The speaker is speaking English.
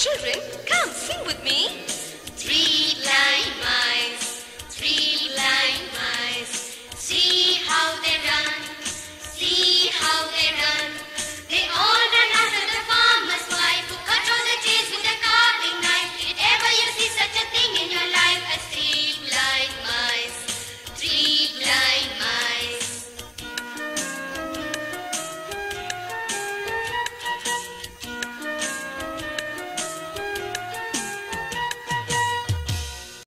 Children, come sing with me.